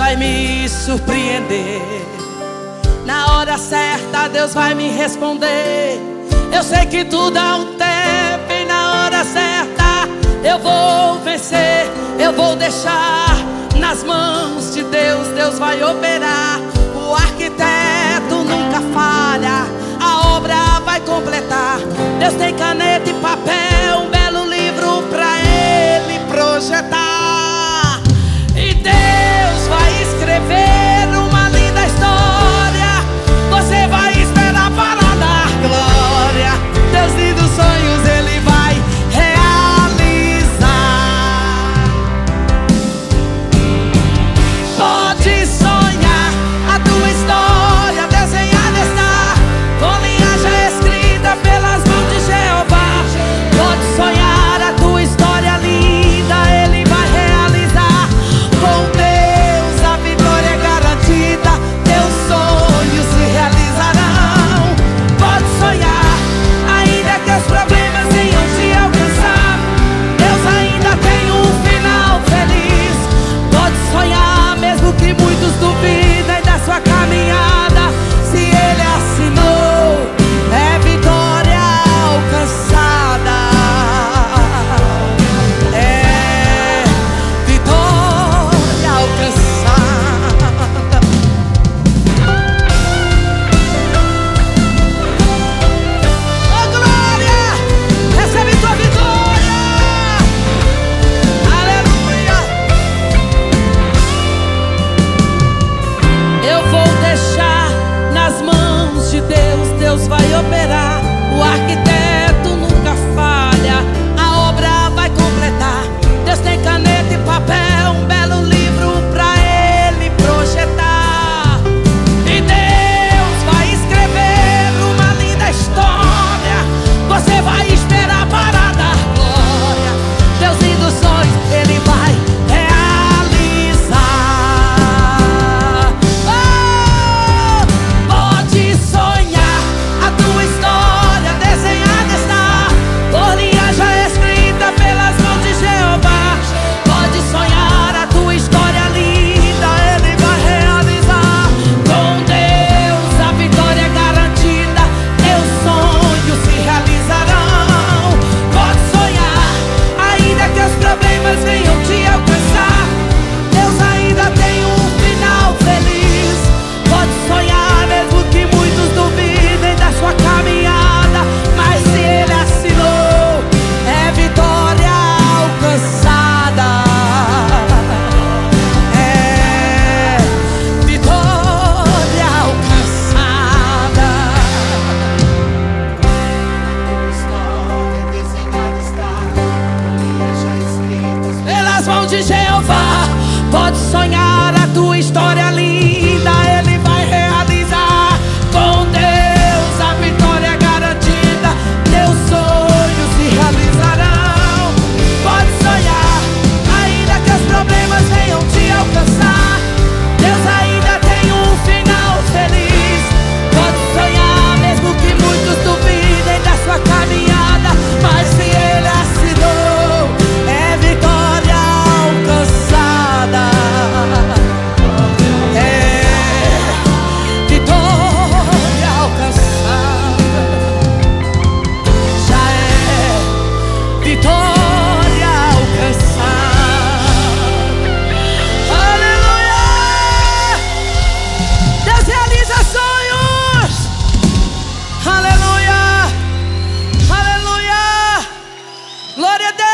vai me surpreender. Na hora certa, Deus vai me responder. Eu sei que tudo há um tempo e na hora certa eu vou vencer. Eu vou deixar nas mãos de Deus, Deus vai operar. O arquiteto nunca falha, a obra vai completar. Deus tem caneta e papel. bênção de Jeová. Pode sonhar a tua história. Glória a Deus.